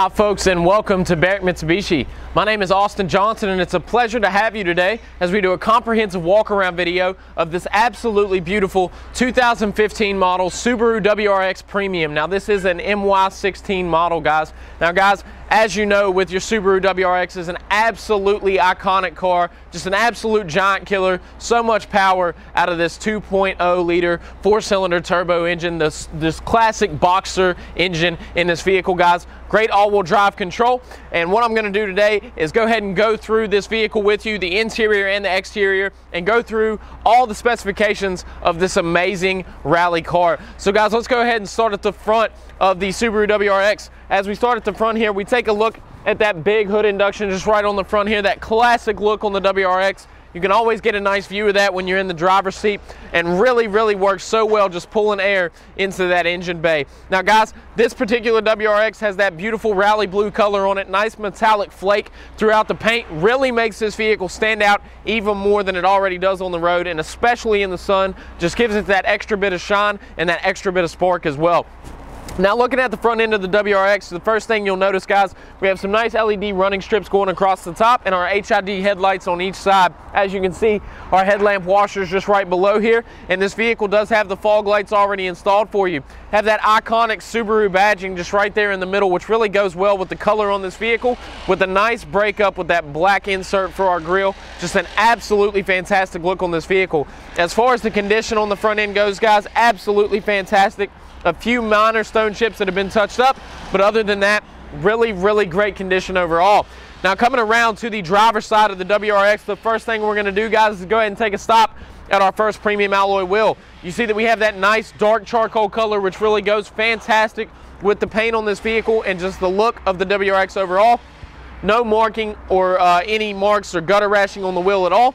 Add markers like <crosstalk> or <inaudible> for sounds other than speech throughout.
Hi, folks, and welcome to Berwick Mitsubishi. My name is Austin Johnson, and it's a pleasure to have you today as we do a comprehensive walk around video of this absolutely beautiful 2015 model Subaru WRX Premium. Now, this is an MY16 model, guys. Now, guys, as you know, with your Subaru WRX is an absolutely iconic car, just an absolute giant killer. So much power out of this 2.0 liter four-cylinder turbo engine, this, this classic boxer engine in this vehicle, guys. Great all-wheel drive control. And what I'm gonna do today is go ahead and go through this vehicle with you, the interior and the exterior, and go through all the specifications of this amazing rally car. So guys, let's go ahead and start at the front of the Subaru WRX. As we start at the front here, we take a look at that big hood induction just right on the front here, that classic look on the WRX. You can always get a nice view of that when you're in the driver's seat and really, really works so well just pulling air into that engine bay. Now guys, this particular WRX has that beautiful rally blue color on it, nice metallic flake throughout the paint, really makes this vehicle stand out even more than it already does on the road and especially in the sun, just gives it that extra bit of shine and that extra bit of spark as well. Now looking at the front end of the WRX, the first thing you'll notice guys, we have some nice LED running strips going across the top and our HID headlights on each side. As you can see, our headlamp washer is just right below here and this vehicle does have the fog lights already installed for you. Have that iconic Subaru badging just right there in the middle which really goes well with the color on this vehicle with a nice breakup with that black insert for our grille. Just an absolutely fantastic look on this vehicle. As far as the condition on the front end goes guys, absolutely fantastic a few minor stone chips that have been touched up, but other than that, really, really great condition overall. Now coming around to the driver's side of the WRX, the first thing we're gonna do guys is go ahead and take a stop at our first premium alloy wheel. You see that we have that nice dark charcoal color which really goes fantastic with the paint on this vehicle and just the look of the WRX overall. No marking or uh, any marks or gutter rashing on the wheel at all,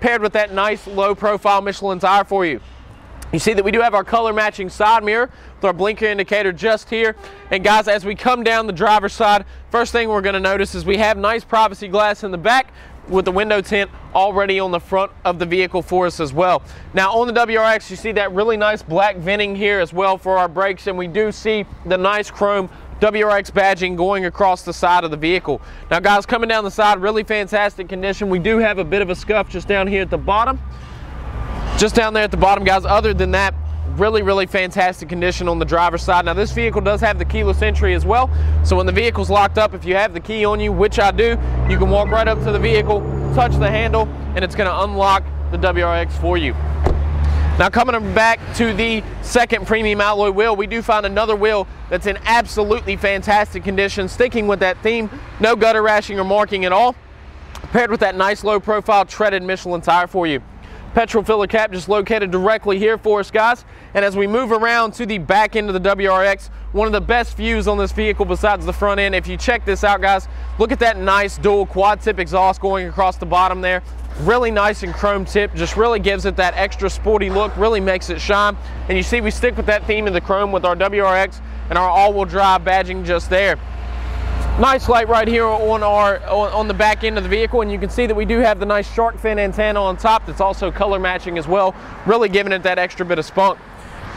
paired with that nice low profile Michelin tire for you. You see that we do have our color matching side mirror with our blinker indicator just here. And guys, as we come down the driver's side, first thing we're gonna notice is we have nice privacy glass in the back with the window tint already on the front of the vehicle for us as well. Now on the WRX, you see that really nice black venting here as well for our brakes, and we do see the nice chrome WRX badging going across the side of the vehicle. Now guys, coming down the side, really fantastic condition. We do have a bit of a scuff just down here at the bottom. Just down there at the bottom, guys, other than that, really, really fantastic condition on the driver's side. Now, this vehicle does have the keyless entry as well. So when the vehicle's locked up, if you have the key on you, which I do, you can walk right up to the vehicle, touch the handle, and it's gonna unlock the WRX for you. Now coming back to the second premium alloy wheel, we do find another wheel that's in absolutely fantastic condition, sticking with that theme, no gutter rashing or marking at all, paired with that nice low profile treaded Michelin tire for you petrol filler cap just located directly here for us guys. And as we move around to the back end of the WRX one of the best views on this vehicle besides the front end. If you check this out guys look at that nice dual quad tip exhaust going across the bottom there. Really nice and chrome tip. Just really gives it that extra sporty look really makes it shine. And you see we stick with that theme of the chrome with our WRX and our all-wheel drive badging just there nice light right here on our on, the back end of the vehicle and you can see that we do have the nice shark fin antenna on top that's also color matching as well really giving it that extra bit of spunk.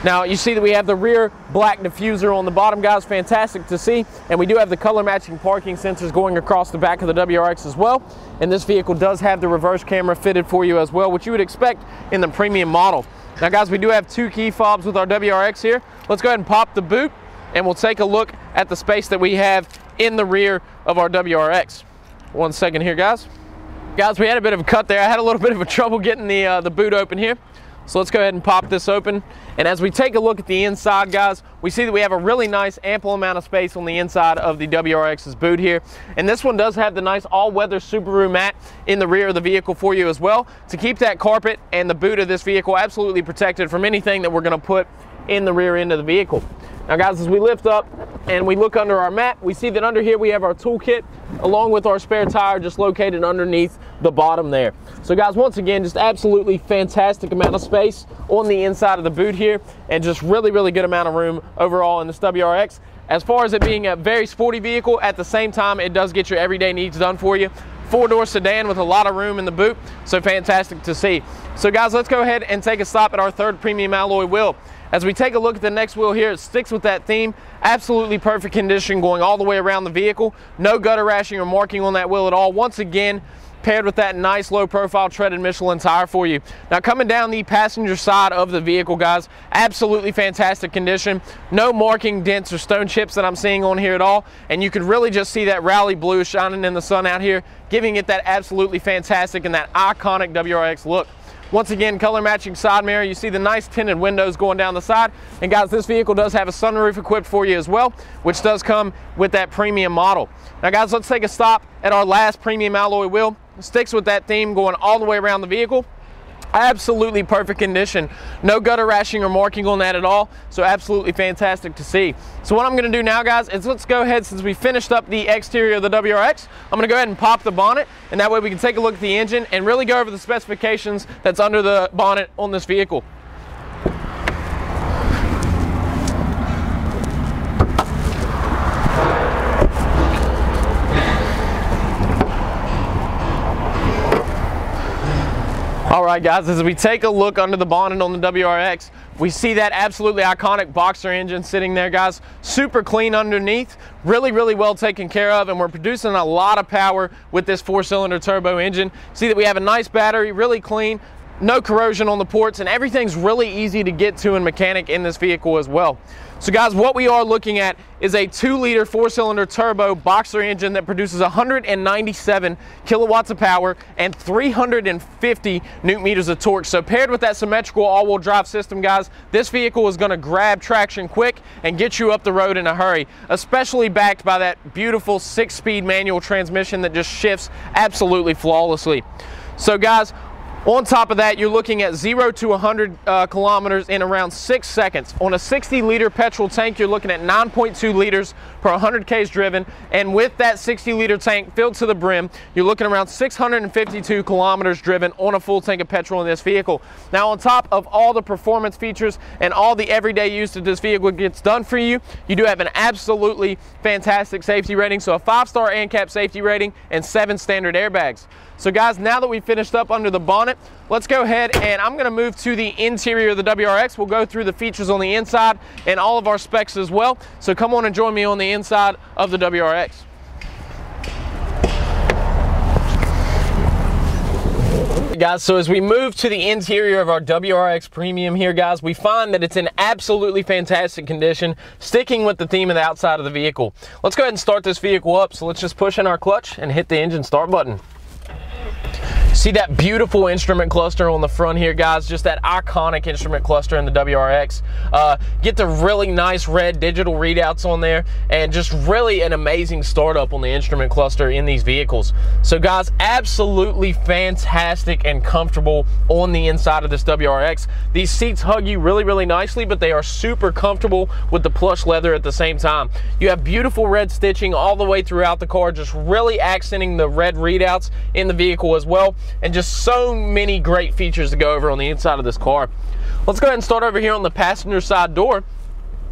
Now you see that we have the rear black diffuser on the bottom guys. Fantastic to see and we do have the color matching parking sensors going across the back of the WRX as well and this vehicle does have the reverse camera fitted for you as well which you would expect in the premium model. Now guys we do have two key fobs with our WRX here. Let's go ahead and pop the boot and we'll take a look at the space that we have in the rear of our WRX. One second here, guys. Guys, we had a bit of a cut there. I had a little <laughs> bit of a trouble getting the, uh, the boot open here. So let's go ahead and pop this open. And as we take a look at the inside, guys, we see that we have a really nice ample amount of space on the inside of the WRX's boot here. And this one does have the nice all-weather Subaru mat in the rear of the vehicle for you as well to keep that carpet and the boot of this vehicle absolutely protected from anything that we're gonna put in the rear end of the vehicle. Now guys, as we lift up and we look under our mat, we see that under here we have our toolkit along with our spare tire just located underneath the bottom there. So guys, once again, just absolutely fantastic amount of space on the inside of the boot here and just really, really good amount of room overall in this WRX. As far as it being a very sporty vehicle, at the same time, it does get your everyday needs done for you. Four-door sedan with a lot of room in the boot, so fantastic to see. So guys, let's go ahead and take a stop at our third premium alloy wheel. As we take a look at the next wheel here, it sticks with that theme. Absolutely perfect condition going all the way around the vehicle. No gutter rashing or marking on that wheel at all. Once again, paired with that nice low profile treaded Michelin tire for you. Now coming down the passenger side of the vehicle guys, absolutely fantastic condition. No marking dents or stone chips that I'm seeing on here at all. And you can really just see that rally blue shining in the sun out here, giving it that absolutely fantastic and that iconic WRX look. Once again, color matching side mirror. You see the nice tinted windows going down the side. And guys, this vehicle does have a sunroof equipped for you as well, which does come with that premium model. Now guys, let's take a stop at our last premium alloy wheel. Sticks with that theme going all the way around the vehicle absolutely perfect condition. No gutter rashing or marking on that at all. So absolutely fantastic to see. So what i'm going to do now guys is let's go ahead since we finished up the exterior of the wrx i'm going to go ahead and pop the bonnet and that way we can take a look at the engine and really go over the specifications that's under the bonnet on this vehicle All right, guys, as we take a look under the bonnet on the WRX, we see that absolutely iconic boxer engine sitting there, guys. Super clean underneath, really, really well taken care of, and we're producing a lot of power with this four-cylinder turbo engine. See that we have a nice battery, really clean, no corrosion on the ports, and everything's really easy to get to and mechanic in this vehicle as well. So guys, what we are looking at is a two liter four cylinder turbo boxer engine that produces 197 kilowatts of power and 350 newton meters of torque. So paired with that symmetrical all wheel drive system, guys, this vehicle is gonna grab traction quick and get you up the road in a hurry, especially backed by that beautiful six speed manual transmission that just shifts absolutely flawlessly. So guys, on top of that, you're looking at 0 to 100 uh, kilometers in around 6 seconds. On a 60 liter petrol tank, you're looking at 9.2 liters per 100 Ks driven. And with that 60 liter tank filled to the brim, you're looking around 652 kilometers driven on a full tank of petrol in this vehicle. Now, on top of all the performance features and all the everyday use that this vehicle gets done for you, you do have an absolutely fantastic safety rating. So a five-star ANCAP safety rating and seven standard airbags. So guys, now that we've finished up under the bonnet, let's go ahead and I'm gonna move to the interior of the WRX. We'll go through the features on the inside and all of our specs as well. So come on and join me on the inside of the WRX. guys so as we move to the interior of our WRX Premium here guys we find that it's in absolutely fantastic condition sticking with the theme of the outside of the vehicle let's go ahead and start this vehicle up so let's just push in our clutch and hit the engine start button See that beautiful instrument cluster on the front here, guys? Just that iconic instrument cluster in the WRX. Uh, get the really nice red digital readouts on there and just really an amazing startup on the instrument cluster in these vehicles. So guys, absolutely fantastic and comfortable on the inside of this WRX. These seats hug you really, really nicely, but they are super comfortable with the plush leather at the same time. You have beautiful red stitching all the way throughout the car, just really accenting the red readouts in the vehicle as well and just so many great features to go over on the inside of this car. Let's go ahead and start over here on the passenger side door.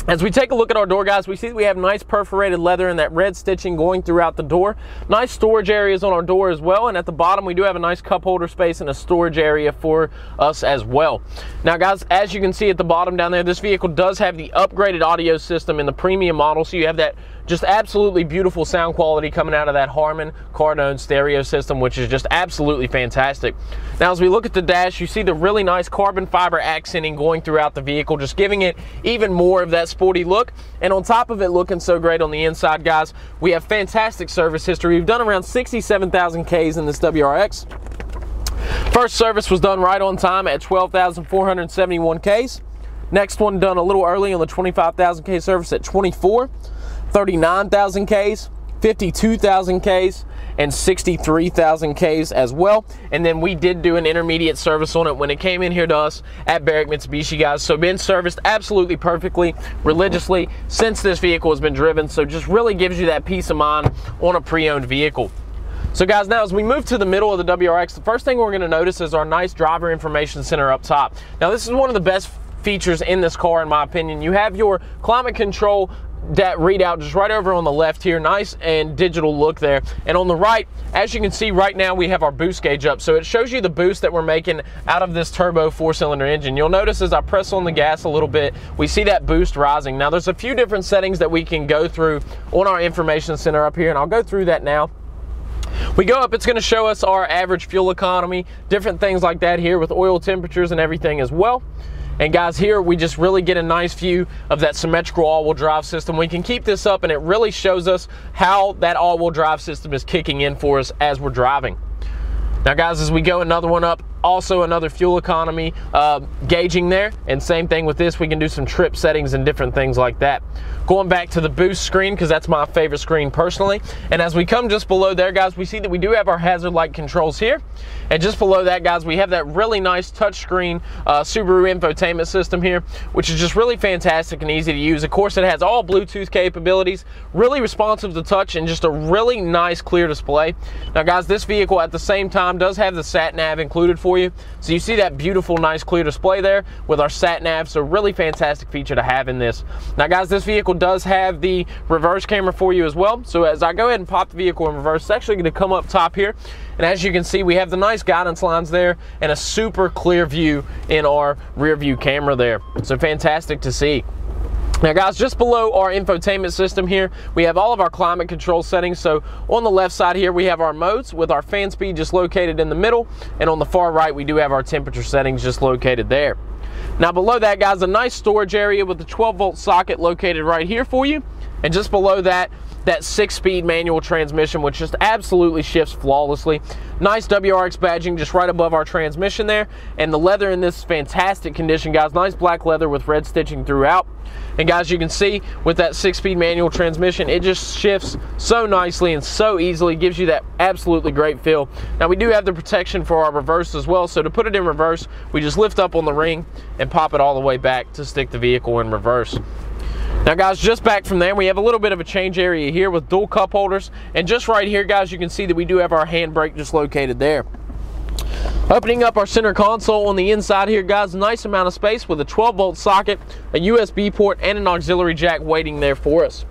As we take a look at our door, guys, we see we have nice perforated leather and that red stitching going throughout the door. Nice storage areas on our door as well. And at the bottom, we do have a nice cup holder space and a storage area for us as well. Now, guys, as you can see at the bottom down there, this vehicle does have the upgraded audio system in the premium model. So you have that just absolutely beautiful sound quality coming out of that Harman Kardon stereo system, which is just absolutely fantastic. Now, as we look at the dash, you see the really nice carbon fiber accenting going throughout the vehicle, just giving it even more of that sporty look. And on top of it looking so great on the inside, guys, we have fantastic service history. We've done around 67,000 Ks in this WRX. First service was done right on time at 12,471 Ks. Next one done a little early on the 25,000 K service at 24. 39,000 Ks, 52,000 Ks, and 63,000 Ks as well. And then we did do an intermediate service on it when it came in here to us at Berwick Mitsubishi, guys. So been serviced absolutely perfectly, religiously since this vehicle has been driven. So just really gives you that peace of mind on a pre-owned vehicle. So guys, now as we move to the middle of the WRX, the first thing we're gonna notice is our nice driver information center up top. Now this is one of the best features in this car in my opinion. You have your climate control that readout just right over on the left here. Nice and digital look there. And on the right, as you can see right now, we have our boost gauge up. So it shows you the boost that we're making out of this turbo four cylinder engine. You'll notice as I press on the gas a little bit, we see that boost rising. Now there's a few different settings that we can go through on our information center up here, and I'll go through that now. We go up, it's gonna show us our average fuel economy, different things like that here with oil temperatures and everything as well. And guys, here we just really get a nice view of that symmetrical all-wheel drive system. We can keep this up and it really shows us how that all-wheel drive system is kicking in for us as we're driving. Now guys, as we go another one up, also another fuel economy uh, gauging there. And same thing with this, we can do some trip settings and different things like that. Going back to the boost screen, because that's my favorite screen personally. And as we come just below there, guys, we see that we do have our hazard light controls here. And just below that, guys, we have that really nice touchscreen uh, Subaru infotainment system here, which is just really fantastic and easy to use. Of course, it has all Bluetooth capabilities, really responsive to touch, and just a really nice clear display. Now, guys, this vehicle at the same time does have the sat nav included for you. So you see that beautiful, nice, clear display there with our sat nav. So really fantastic feature to have in this. Now, guys, this vehicle does have the reverse camera for you as well. So as I go ahead and pop the vehicle in reverse, it's actually going to come up top here. And as you can see, we have the nice guidance lines there and a super clear view in our rear view camera there. So fantastic to see. Now guys, just below our infotainment system here, we have all of our climate control settings. So on the left side here, we have our modes with our fan speed just located in the middle. And on the far right, we do have our temperature settings just located there. Now below that, guys, a nice storage area with a 12 volt socket located right here for you. And just below that, that six-speed manual transmission, which just absolutely shifts flawlessly. Nice WRX badging just right above our transmission there. And the leather in this fantastic condition, guys. Nice black leather with red stitching throughout. And guys, you can see with that six-speed manual transmission, it just shifts so nicely and so easily, gives you that absolutely great feel. Now we do have the protection for our reverse as well, so to put it in reverse, we just lift up on the ring and pop it all the way back to stick the vehicle in reverse. Now guys, just back from there, we have a little bit of a change area here with dual cup holders. And just right here, guys, you can see that we do have our handbrake just located there. Opening up our center console on the inside here, guys, nice amount of space with a 12 volt socket, a USB port, and an auxiliary jack waiting there for us.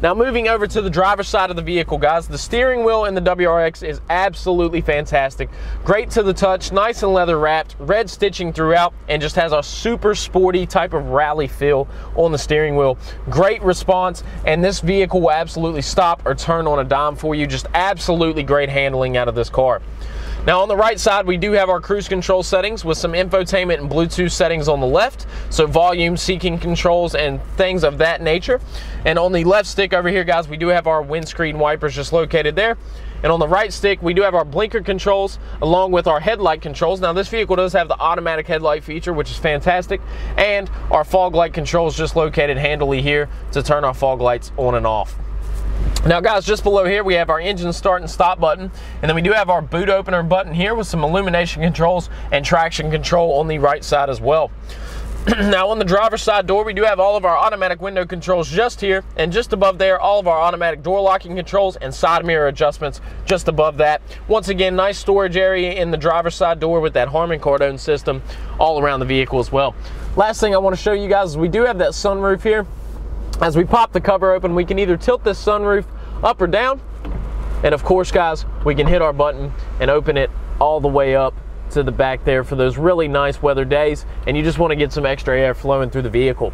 Now moving over to the driver's side of the vehicle, guys, the steering wheel in the WRX is absolutely fantastic. Great to the touch, nice and leather wrapped, red stitching throughout, and just has a super sporty type of rally feel on the steering wheel. Great response, and this vehicle will absolutely stop or turn on a dime for you. Just absolutely great handling out of this car. Now on the right side, we do have our cruise control settings with some infotainment and Bluetooth settings on the left. So volume seeking controls and things of that nature. And on the left stick over here, guys, we do have our windscreen wipers just located there. And on the right stick, we do have our blinker controls along with our headlight controls. Now this vehicle does have the automatic headlight feature, which is fantastic. And our fog light controls just located handily here to turn our fog lights on and off. Now guys, just below here we have our engine start and stop button, and then we do have our boot opener button here with some illumination controls and traction control on the right side as well. <clears throat> now on the driver's side door, we do have all of our automatic window controls just here, and just above there, all of our automatic door locking controls and side mirror adjustments just above that. Once again, nice storage area in the driver's side door with that Harman Kardon system all around the vehicle as well. Last thing I want to show you guys is we do have that sunroof here. As we pop the cover open, we can either tilt this sunroof up or down. And of course, guys, we can hit our button and open it all the way up to the back there for those really nice weather days. And you just want to get some extra air flowing through the vehicle.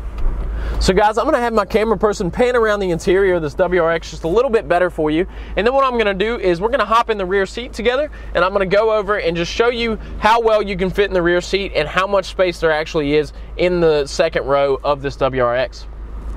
So guys, I'm gonna have my camera person pan around the interior of this WRX just a little bit better for you. And then what I'm gonna do is we're gonna hop in the rear seat together and I'm gonna go over and just show you how well you can fit in the rear seat and how much space there actually is in the second row of this WRX.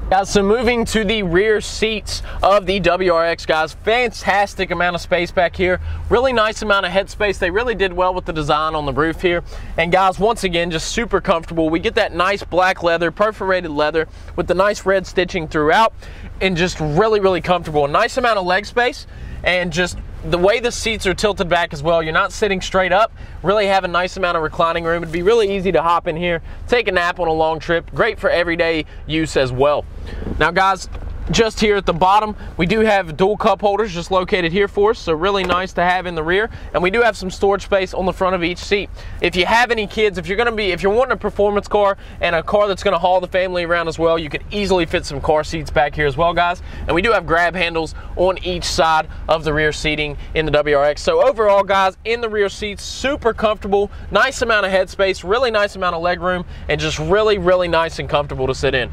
Guys, so moving to the rear seats of the WRX, guys, fantastic amount of space back here. Really nice amount of headspace. They really did well with the design on the roof here. And guys, once again, just super comfortable. We get that nice black leather, perforated leather with the nice red stitching throughout and just really, really comfortable. Nice amount of leg space and just the way the seats are tilted back as well, you're not sitting straight up, really have a nice amount of reclining room. It'd be really easy to hop in here, take a nap on a long trip, great for everyday use as well. Now guys, just here at the bottom. We do have dual cup holders just located here for us, so really nice to have in the rear. And we do have some storage space on the front of each seat. If you have any kids, if you're gonna be, if you're wanting a performance car and a car that's gonna haul the family around as well, you could easily fit some car seats back here as well, guys. And we do have grab handles on each side of the rear seating in the WRX. So overall, guys, in the rear seats, super comfortable, nice amount of headspace, really nice amount of leg room, and just really, really nice and comfortable to sit in.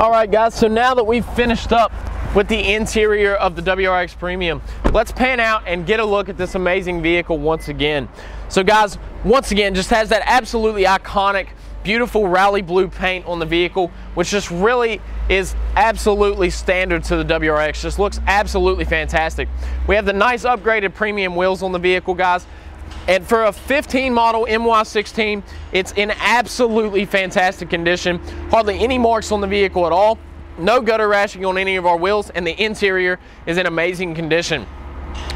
All right, guys, so now that we've finished up with the interior of the WRX Premium, let's pan out and get a look at this amazing vehicle once again. So guys, once again, just has that absolutely iconic, beautiful rally blue paint on the vehicle, which just really is absolutely standard to the WRX. Just looks absolutely fantastic. We have the nice upgraded premium wheels on the vehicle, guys. And for a 15 model MY16, it's in absolutely fantastic condition. Hardly any marks on the vehicle at all. No gutter rashing on any of our wheels, and the interior is in amazing condition.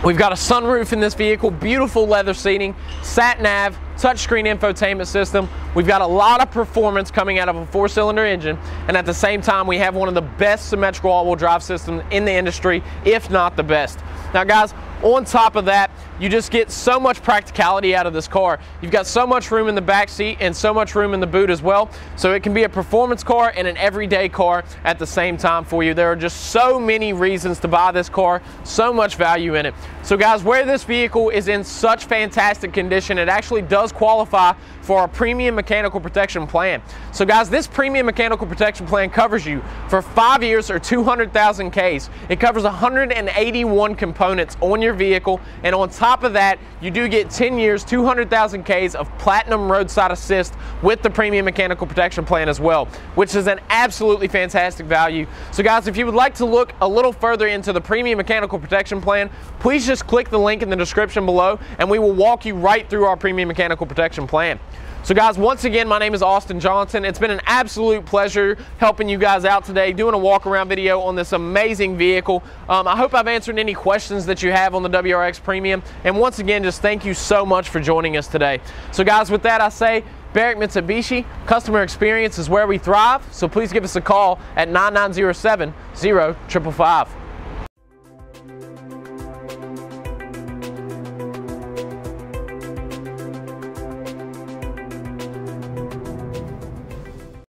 We've got a sunroof in this vehicle, beautiful leather seating, sat nav, touchscreen infotainment system. We've got a lot of performance coming out of a four cylinder engine. And at the same time, we have one of the best symmetrical all wheel drive systems in the industry, if not the best. Now guys, on top of that, you just get so much practicality out of this car. You've got so much room in the back seat and so much room in the boot as well. So it can be a performance car and an everyday car at the same time for you. There are just so many reasons to buy this car, so much value in it. So guys, where this vehicle is in such fantastic condition, it actually does qualify for our premium mechanical protection plan. So guys, this premium mechanical protection plan covers you for five years or 200,000 Ks. It covers 181 components on your vehicle. And on top of that, you do get 10 years, 200,000 Ks of platinum roadside assist with the premium mechanical protection plan as well, which is an absolutely fantastic value. So guys, if you would like to look a little further into the premium mechanical protection plan, please just click the link in the description below and we will walk you right through our premium mechanical protection plan. So guys, once again, my name is Austin Johnson. It's been an absolute pleasure helping you guys out today, doing a walk around video on this amazing vehicle. Um, I hope I've answered any questions that you have on the WRX Premium. And once again, just thank you so much for joining us today. So guys, with that, I say, Berwick Mitsubishi, customer experience is where we thrive. So please give us a call at 9907 0555.